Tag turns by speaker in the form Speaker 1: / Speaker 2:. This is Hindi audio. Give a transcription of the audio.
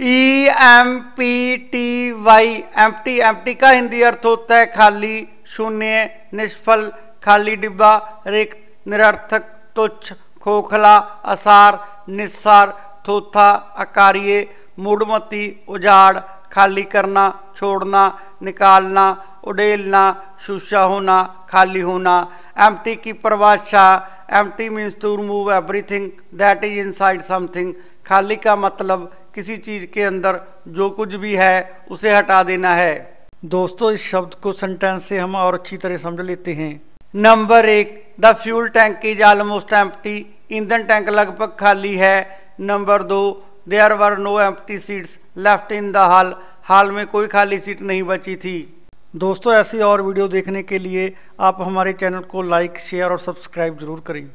Speaker 1: E M P T Y empty empty का हिंदी अर्थ होता है खाली, शून्य, निष्फल, खाली डिब्बा, रिक्त, निरर्थक, तुच्छ, खोखला, असार, निस्सार, थोथा, अकार्य मूडमती उजाड़, खाली करना, छोड़ना, निकालना, उड़ेलना शुषा होना, खाली होना। एम्प्टी की परिभाषा empty means to remove everything that is inside something खाली का मतलब किसी चीज़ के अंदर जो कुछ भी है उसे हटा देना है। दोस्तों इस शब्द को सेंटेंस से हम और अच्छी तरह समझ लेते हैं। नंबर एक the fuel tank is almost empty ईंधन टैंक लगभग खाली है। नंबर दो there were no empty seats left in the hall हाल में कोई खाली सीट नहीं बची थी। दोस्तों ऐसी और वीडियो देखने के लिए आप हमारे चैनल को लाइक शेयर और सब्सक्राइब ज़रूर करें।